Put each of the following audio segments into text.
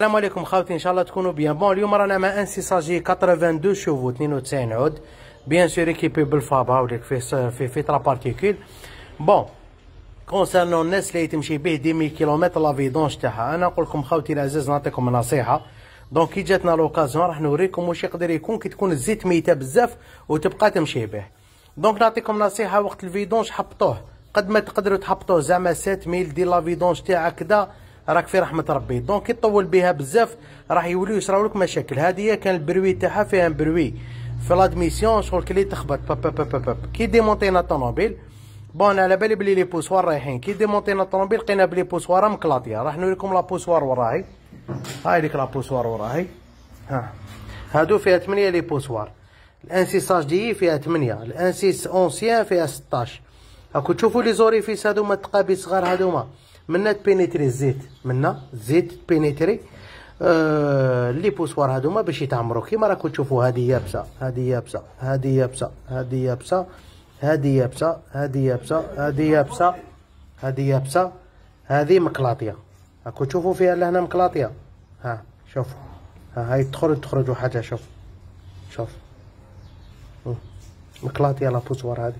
السلام عليكم خاوتي إن شاء الله تكونوا bien. Bon اليوم رانا مع un ساجي 82 chevaux 92 عود. Bien sûr équipé بال FAP وليك فيه في filtre à particules bon concernant الناس اللي تمشي به dix mille kilomètres la vidange تاعها. أنا نقول لكم خاوتي العزاز نعطيكم نصيحه donc كي جاتنا l'occasion راح نوريكم واش يقدر يكون كي تكون الزيت ميتة بزاف وتبقى تمشي به. donc نعطيكم نصيحة وقت ال vidange حبطوه. قد ما تقدروا تحبطوه زعما 7 mille دير la vidange تاعك كدا راك في رحمة ربي. دونك كي طول بها بزاف راح يوليو يصراو لك مشاكل. هذه كان البروي تاعها فيها بروي. في لادميسيون شغل كلي تخبط. باب باب باب باب. كي ديمونتينا الطوموبيل بون على بالي بلي لي بوسوار رايحين. كي ديمونتينا الطوموبيل لقينا بلي بوسوار مكلاطيه راح نوريكم لا بوسوار وراهي. هاي ديك لا بوسوار وراهي. ها. هادو فيها 8 لي بوسوار الانسيساج دي فيها 8 الانسيس اونسيان فيها 16 راكو تشوفوا les orifices هادوما التقابي صغار هادوما منا ت pénétrer الزيت منا زيت ت pénétrer. آه les poussoirs هادوما باش يتعمروا كيما راكم تشوفوا هذه يابسه هذه يابسه هذه يابسه هذه يابسه هذه يابسه هذه يابسه هذه يابسه هذه يابسه هذه مكلاطيه راكم تشوفوا فيها لهنا مكلاطيه ها شوفوا ها هاي تخرج تخرج حاجة شوف. شوف. مكلاطيه les poussoirs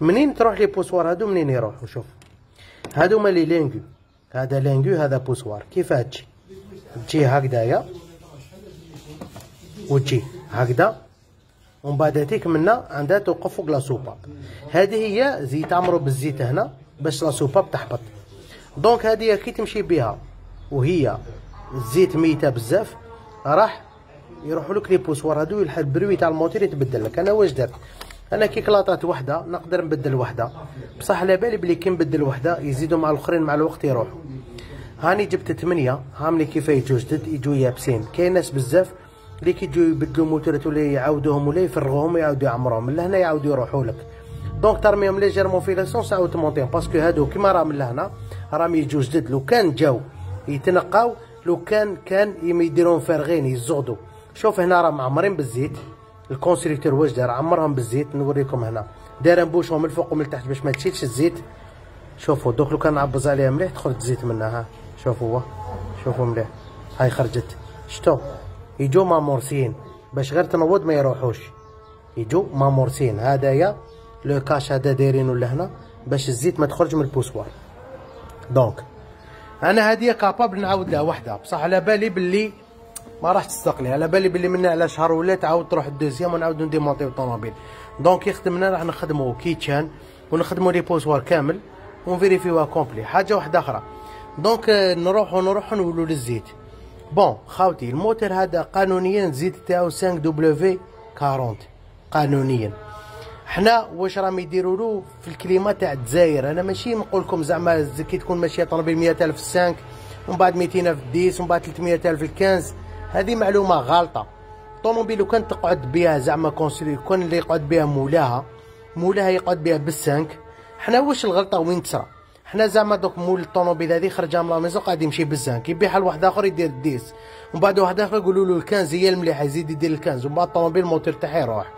منين تروح les poussoirs هادو؟ منين يروحوا شوف. هادوما les linguets. هذا linguet هذا poussoir. كيف تجي تجي هكذايا وتجي هكذا ومن بعد تيك منا عندها توقف فوق la soupape هذه هي زي تعمروا بالزيت هنا باش la soupape تحبط donc هذه كي تمشي بها وهي الزيت ميتة بزاف راح يروحوا لك les poussoirs. هادو ال bruit تاع الموتور يتبدل لك. أنا واش درت أنا كي كلاطات وحدة نقدر نبدل وحدة. بصح على بالي بلي كي نبدل وحدة يزيدوا مع الأخرين مع الوقت يروحوا هاني جبت ثمانيه هاملي كيف يجوا جدد يجوا يابسين. كاين ناس بزاف اللي كي يجوا يبدلوا موتورات ولا يعاودوهم ولا يفرغوهم ويعاودوا يعمروهم. لهنا يعاودوا يروحوا لك. donc ترميهم légèrement في l'essence ساعه تمونتيهم parce que هادو كيما راه من لهنا راهم يجوا جدد لو كان جاو يتنقاو لو كان كان يديرون فارغين يزغدوا شوف هنا راهم معمرين بالزيت. ال constructeur واش دار؟ عمرهم بالزيت نوريكم هنا. داير بوشهم من الفوق ومن التحت باش ما تشيلش الزيت. شوفوا دوك لو كان نعبز عليها مليح تخرج الزيت منها. ها شوفوا شوفوا مليح. هاي خرجت. شتو؟ يجو مامورسين. باش غير تنوض ما يروحوش. يجو مامورسين. هدايا le cache هذا دايرينو لهنا باش الزيت ما تخرج من ال poussoir. donc أنا هذه capable نعاود لها وحده بصح على بالي باللي ما راح تستقلي على بالي بلي منا على شهر ولا تعاود تروح ال deuxième ونعاودو نديمونطيو الطوموبيل donc يخدمنا راح نخدمو kit chaîne ونخدمو les poussoirs كامل ونفيريفيوها complet. حاجة واحدة أخرى. donc نروحو نروحو نولو للزيت. bon خاوتي الموتور هذا قانونيا الزيت تاعو 5 W 40 قانونيا. حنا واش راهم يديروا له في ال climat تاع الجزائر؟ أنا ماشي نقول لكم زعما كي تكون ماشية طوموبيل 100000 في 5 ومن بعد 200000 في 10 ومن بعد 300000 في 15 هذه معلومة غالطه طوموبيل كان تقعد بها زعما conseillé كون اللي يقعد بها مولاها. مولاها يقعد بها بال cinq. حنا واش الغلطة وين تصرا حنا زعما دوك مول الطوموبيل هذه خرج من la maison قاعد يمشي بال cinq يبيعها لواحد آخر يدير ال dix. ومن بعد واحد آخر يقولوا له ال quinze هي المليحة يزيد يدير ال quinze. ومن بعد الطوموبيل الموتور تاعها يروح.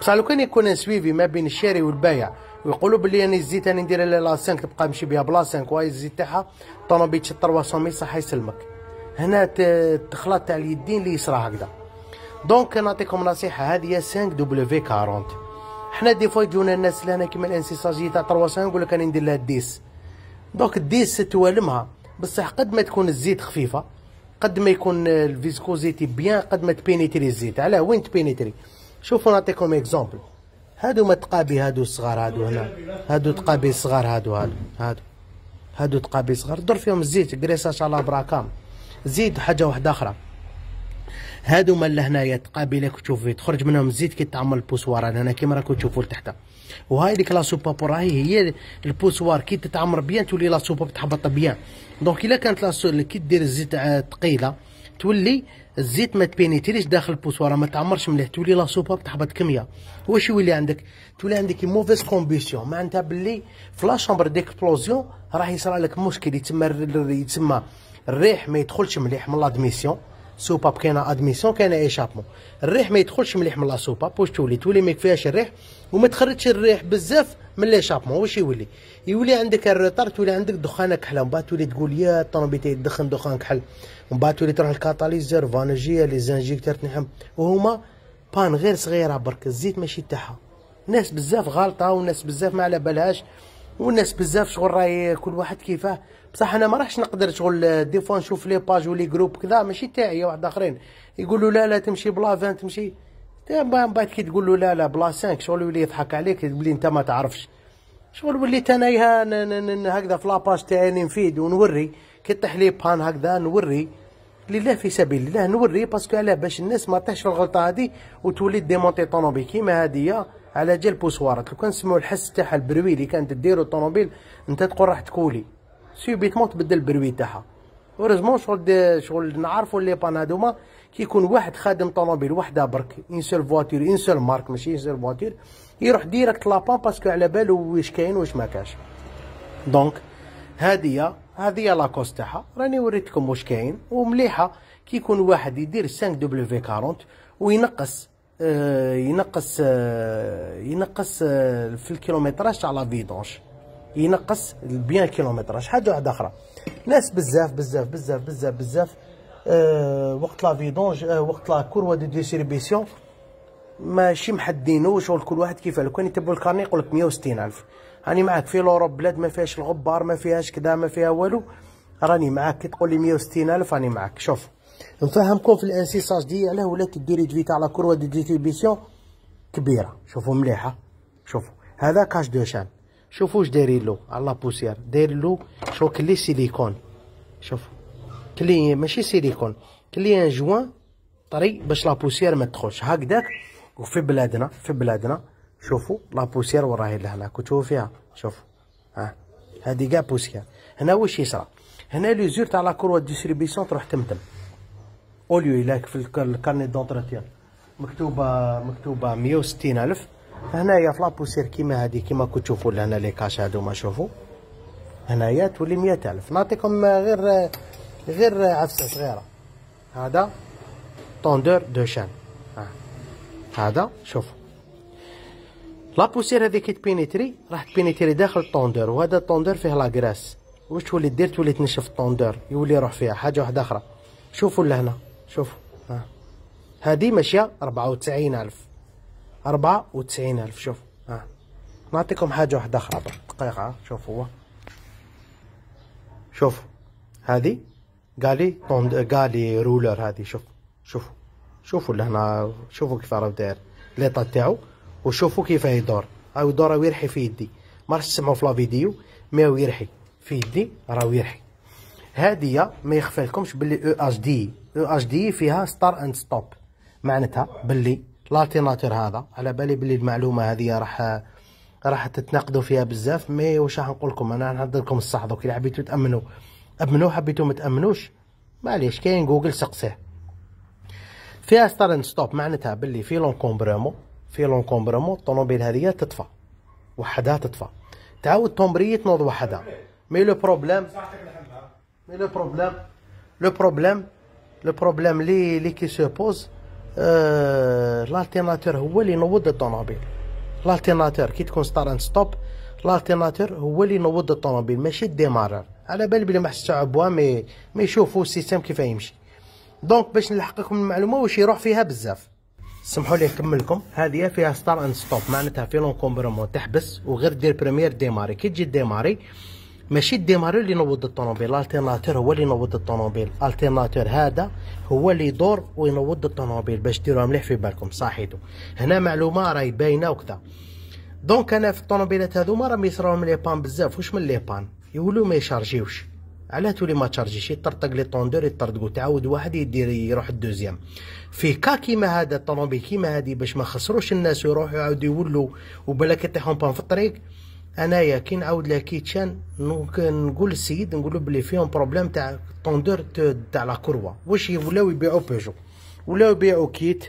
بصح لو كان يكون suivi ما بين الشاري والبايع ويقولوا بلي أنا الزيت أنا ندير la 5 تبقى نمشي بها بلا 5 وهاي الزيت تاعها الطوموبيل تشد 300 صح يسلمك. هنا التخلاط تاع اليدين اللي يصرى هكذا. donc نعطيكم نصيحة هذه 5 W 40 حنا des fois يجونا الناس اللي هنا كيما ال un six HDi تاع 300 نقول لك أنا ندير لها 10 donc 10 توالمها بصح قد ما تكون الزيت خفيفة قد ما يكون ال viscosité bien قد ما تبينيتري الزيت. علاه وين تبينيتري؟ شوفوا نعطيكم exemple هادو ما تقابي هادو الصغار هادو هنا. هادو تقابي صغار هادو هادو. هادو هادو تقابي صغار دور فيهم الزيت graissage على arbre à cames زيد حاجة واحدة أخرى. هادو ما لهنايا تقابلك تشوف تخرج منهم الزيت كي تعمل ال poussoir. هنا كيما راكم تشوفوا لتحت وهاي ديك la soupape راهي هي ال poussoir. كي تتعمر bien تولي la soupape تحبط bien. donc إلا كانت لا كي دير الزيت ثقيله تولي الزيت ما تبينيتيريش داخل ال poussoir. ما تعمرش مليح. تولي la soupape تحبط كمية. واش يولي عندك؟ تولي عندك mauvaise compression معناتها باللي في la chambre d'explosion راح يصرى لك مشكل. يتسمى يتسمى الريح ما يدخلش مليح من l'admission soupape كاينة admission كاينة échappement. الريح ما يدخلش مليح من la soupape واش تولي؟ تولي ما يكفيهاش الريح وما تخرجش الريح بزاف من l'échappement واش يولي؟ يولي عندك ال retard تولي عندك دخانة كحلة. ومن بعد تولي تقول يا الطوموبيل تدخن دخان كحل. ومن بعد تولي تروح ال catalyseur فانجيه les injecteurs تنحم وهما panne غير صغيرة برك. الزيت ماشي تاعها. ناس بزاف غالطة وناس بزاف ما على بالهاش. والناس بزاف شغل راهي كل واحد كيفاه. بصح أنا ما راحش نقدر شغل des fois نشوف les pages و les groupes كذا ماشي تاعي واحد آخرين. يقولوا لا لا تمشي بلا 20 تمشي. من بعد كي تقول له لا لا بلا 5 شغل يولي يضحك عليك تقول أنت ما تعرفش. شغل وليت انايا هكذا في la page تاعي نفيد ونوري. كي طيح les pannes هكذا نوري. لله في سبيل الله نوري parce que علاه باش الناس ما طيحش في الغلطة هذه وتولي démonter طوموبيل كيما هذه على جال بوسوارات لو كان نسمعوا الحس تاعها ال bruit اللي كانت ديرو الطوموبيل انت تقول راح تكولي subitement تبدل ال bruit تاعها. heureusement شغل شغل نعرفوا les pannes هذوما كي يكون واحد خادم طوموبيل وحده برك une seule voiture une seule marque ماشي une seule voiture يروح direct la panne parce que على بالو واش كاين واش ما كاش. donc هادية هذه la cause تاعها. راني وريتكم واش كاين. ومليحة كي يكون واحد يدير 5 W 40 وينقص ينقص آه ينقص آه في ال kilométrage تاع la vidange ينقص bien kilométrage حاجة واحدة أخرى. ناس بزاف بزاف بزاف بزاف بزاف آه وقت la vidange آه وقت la courroie de distribution. ماشي محدينو شغل كل واحد كيف لو كان يتبعوا ال carnet يقول لك 160 ألف. راني معاك في l'Europe بلاد ما فيهاش الغبار ما فيهاش كذا ما فيها والو. راني معاك كي تقول لي 160 ألف راني معاك. شوف. نفهمكم في ال un six HDi علاه ولات ال durée de vie تاع la courroie de distribution كبيرة. شوفوا مليحة. شوفوا هذا cache de chaîne. شوفوا واش دايرين له. على la poussière داير له شو كلي سيليكون. شوف كلي ماشي سيليكون. كلي un joint طري باش la poussière ما تدخلش. هكذاك وفي بلادنا في بلادنا. شوفوا la poussière وين راهي لهنا كنتو فيها. شوفوا ها. هذه كاع poussière هنا واش يصرى؟ هنا l'usure تاع la courroie distribution تروح تمتم. أوليو يلاك في ال carnet d'entretien مكتوبة مكتوبة 160 ألف. هنايا في la poussière كيما هادي كيما كنتو تشوفوا لهنا لي كاش هادو ما شوفوا. هنايا تولي مية ألف. نعطيكم غير غير عفسة صغيرة. هذا tendeur de chaîne. هذا شوف la poussière هذه كي ت pénétrer راح ت pénétrer داخل ال tendeur وهذا ال tendeur فيه la crasse واش تولي دير؟ تولي تنشف ال tendeur يولي يروح فيها. حاجة واحدة أخرى. شوفوا لهنا. شوفوا ها. هذه ماشية ربعة وتسعين ألف. أربعة وتسعين ألف شوف ها. نعطيكم حاجة واحدة أخرى دقيقة شوف هو. شوف هذه قالي tend قالي rouleur هذه شوف شوفوا شوفوا لهنا شوفوا كيف راه داير l'état تاعو وشوفوا كيف يدور هاو يدور راه يرحي في يدي. ما راح تسمعوا في la vidéo mais يرحي في يدي راه يرحي. هادية ما يخفالكمش باللي أو اش دي أو اش دي فيها start and stop معناتها باللي ال alternateur هذا. على بالي بلي المعلومة هذه راح راح تتناقضوا فيها بزاف mais واش راح نقول لكم؟ أنا نهضر لكم الصح دوك. إلا حبيتو تأمنوا. أمنوا حبيتو ما تأمنوش معليش كاين جوجل سقسيه. فيها start stop معناتها باللي في l'encombrement في l'encombrement الطوموبيل هذه تطفى. وحدها تطفى. تعاود ت embrayer تنوض وحدها. mais le problème mais le problème le problème le problème لي لي qui se pose ال alternateur هو اللي ينوض الطوموبيل ال alternateur كي تكون start and stop ال alternateur هو اللي ينوض الطوموبيل ماشي ال démarreur على بالي بلي ما حسيتو عبوا mais mais يشوفوا ال système كيف يمشي donc باش نلحق لكم المعلومه واش يروح فيها بزاف سمحوا لي نكمل هذه فيها start and stop معناتها في l'encombrement تحبس وغير دير première démarrer كي تجي démarrer ماشي ال démarreur اللي ينوض الطوموبيل ال alternateur هو اللي ينوض الطوموبيل. ال alternateur هذا هو اللي يدور وينوض الطوموبيل باش ديروها مليح في بالكم صحيتو. هنا معلومة راهي باينة وكذا. donc أنا في الطوموبيلات هذوما راهم يصراو من les pannes بزاف واش من les pannes؟ يولو ما يشارجيوش. علاه تولي ما تشارجيش يطرطق les tendeurs يطرطقو تعاود واحد يدير يروح ال deuxième. في cas كيما هذا الطوموبيل كيما هذه باش ما خسروش الناس ويروحوا يعاودوا يولوا وبالك يطيح en panne في الطريق انايا كي نعاود لها kit chaîne نقول للسيد نقول له بلي فيهم problème تاع tendeur تاع la courroie. واش ولاو يبيعوا بيجو. ولاو يبيعوا kit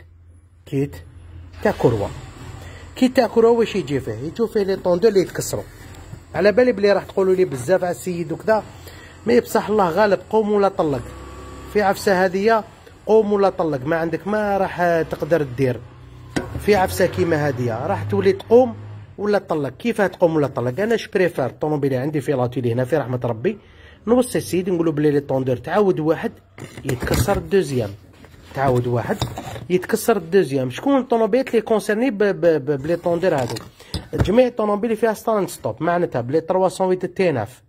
kit تاع courroie. kit تاع courroie واش يجي فيه؟ يجو فيه les tendeurs اللي يتكسروا على بالي بلي راح تقولوا لي بزاف على السيد وكذا mais بصح الله غالب قيم ولا طلق. في عفسة هذه قوم ولا طلق. ما عندك ما راح تقدر دير في عفسة كيما هاديه راح تولي تقوم ولا تطلق كيف تقوم ولا تطلق أنا je préfère الطوموبيل عندي في l'atelier هنا في رحمة ربي. نوصي السيد نقولوا بلي les tendeurs تعاود واحد يتكسر ال deuxième. تعاود واحد يتكسر ال deuxième. شكون الطوموبيلات اللي concernées par les tendeurs هادو جميع الطوموبيل فيها start and stop معناتها بلي 308 T9.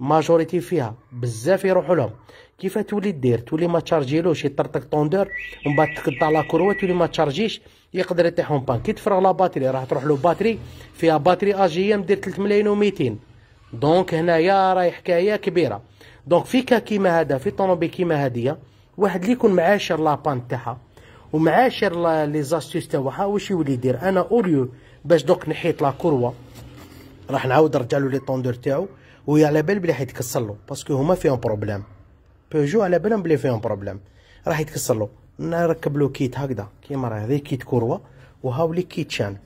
majorité فيها. بزاف يروحوا لهم. كيف تولي دير تولي ما تشارجيلوش يطرطق tendeur ومن بعد تقطع la courroie تولي ما تشارجيش يقدر يطيح en panne. كي تفرغ la batterie راح تروح له باتري فيها batterie AGM دير 3 ملايين و200 donc هنايا راهي حكاية كبيرة. donc في cas كيما هذا في طوموبيل كيما هادية واحد اللي يكون معاشر la panne تاعها ومعاشر les astuces تاعها واش يولي يدير؟ أنا اوريو باش دوك نحيت la courroie راح نعاود نرجع له les tendeurs تاعو وهي على بال بلي حيتكسر له parce que هما فيهم problème بيجو على بالهم بلي فيهم problème. راح يتكسر له. نركب له kit هكذا. كيما راه هذه kit courroie. وهاولي kit chaîne.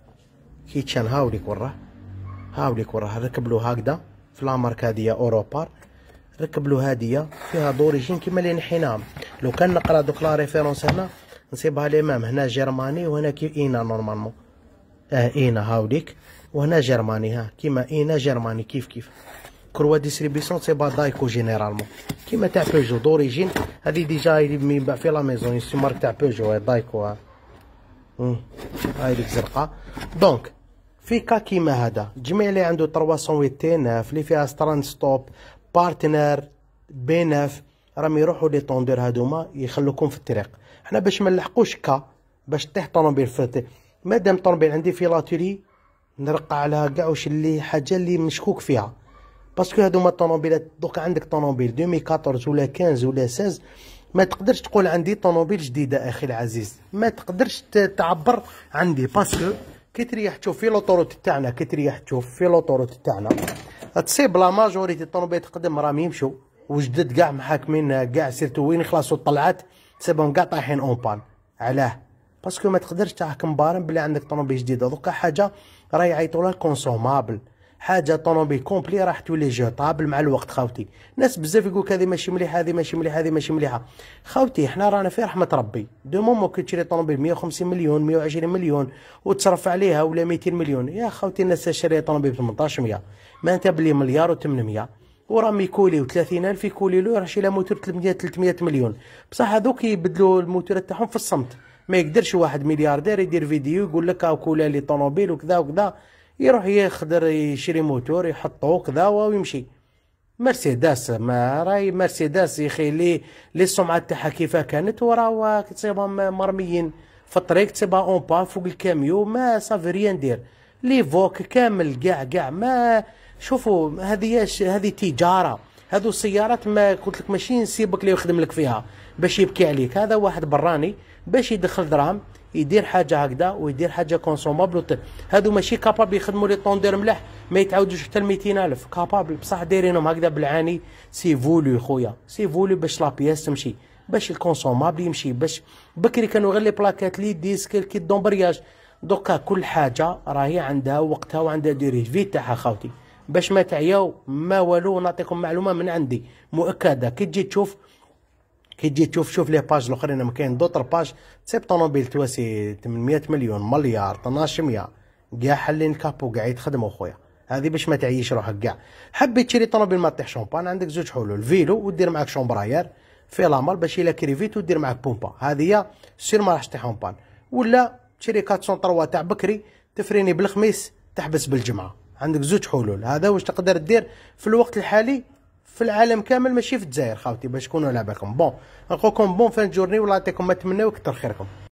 kit chaîne هاوليك وراه. هاوليك وراه. ركب له هكذا. في la marque هادية Eurorepar ركب له هادية فيها d'origine كيما اللي نحيناهم لو كان نقرأ دوك la référence هنا نصيبها الامام هنا جرماني وهنا كي INA normalement. آه INA هاوليك وهنا جرماني ها. كيما INA جرماني. كيف كيف. courroie distribution c'est pas Dayco généralement كيما تاع بيجو d'origine هذه déjà يباع في la maison ici marque تاع بيجو Dayco ها هاي ديك زرقاء donc في cas كيما هذا جميع اللي عنده 389 اللي فيها start and stop Partner B9 راهم يروحوا les tendeurs هادوما يخلوكم في الطريق حنا باش ما نلحقوش كا باش تطيح طوموبيل في مادام طوموبيل عندي في l'atelier نرقع عليها كاع واش اللي حاجة اللي مشكوك فيها parce que هادوما الطوموبيلات دوك عندك طوموبيل 2014 ولا 15 ولا 16 ما تقدرش تقول عندي طوموبيل جديدة أخي العزيز. ما تقدرش تعبر عندي parce que كي تريح تشوف في l'autoroute تاعنا كي تريح تشوف في l'autoroute تاعنا تصيب la majorité الطوموبيلات تقدم راهم يمشوا. وجدد كاع محاكمين كاع surtout وين يخلصوا الطلعات تسيبهم كاع طايحين en panne علاه. parce que ما تقدرش تحكم بارم بلي عندك طوموبيل جديدة. دوكا حاجة راهي يعيطوا لها consommable حاجة طوموبيل complet راح تولي jetable مع الوقت خاوتي. ناس بزاف يقولك هذه ماشي مليحه هذه ماشي مليحه هذه ماشي مليحة. خاوتي حنا رانا في رحمه ربي du moment كي تشري طوموبيل 150 مليون 120 مليون وتصرف عليها ولا 200 مليون. يا خاوتي الناس شاريه طوموبيل ب 1800 ما انت بلي مليار و800 وراه ي couler و 30000 ي couler له راح يشري موتور 300 300 مليون. بصح هذوك يبدلوا الموتورات تاعهم في الصمت. ما يقدرش واحد ملياردير يدير فيديو يقول لك coulé لي طوموبيل وكذا وكذا. يروح يقدر يشري موتور يحطو كذا ويمشي مرسيدس ما راي مرسيدس يا أخي لي لي السمعه تاعها كيفاه كانت وراه تصيبهم مرميين. في الطريق تصيبها اون با فوق الكاميو ما صافي ريان دير لي فوك كامل كاع كاع ما شوفوا هذه هذه تجارة. هذو السيارات ما قلت لك ماشي نسيبك اللي يخدم لك فيها. باش يبكي عليك. هذا واحد براني باش يدخل دراهم. يدير حاجة هكذا ويدير حاجة consommable هادو ماشي capables يخدموا لي tendeur ملاح ما يتعاودوش حتى ل 200000 capables بصح دايرينهم هكذا بالعاني. c'est voulu خويا. c'est voulu باش la pièce تمشي. باش ال consommable يمشي. باش بكري كانوا غير les plaquettes les disques kit d'embrayage دوكا كل حاجة راهي عندها وقتها وعندها durée de vie تاعها خاوتي. باش ما تعياو ما والو نعطيكم معلومة من عندي. مؤكدة. كي تجي تشوف كي تجي تشوف شوف لي باج الأخرين ما كاين دوطر باج تسيب طوموبيل تواسي 800 مليون مليار 1200 كاع حلين كابو كاع يتخدموا خويا. هذه باش ما تعيش روحك كاع حبيت تشري طوموبيل ما طيح شومبان عندك زوج حلول فيلو ودير معاك شومبراير في لامال باش إلا كريفيت ودير معاك بومبا. هذه هي سير ما راحش تطيح بان ولا تشري 403 تاع بكري تفريني بالخميس تحبس بالجمعة. عندك زوج حلول. هذا واش تقدر دير في الوقت الحالي؟ في العالم كامل ماشي في الجزائر خاوتي باش تكونوا على بالكم. بون نقولكم بون فان جورني والله يعطيكم ما تمناو وكثر خيركم.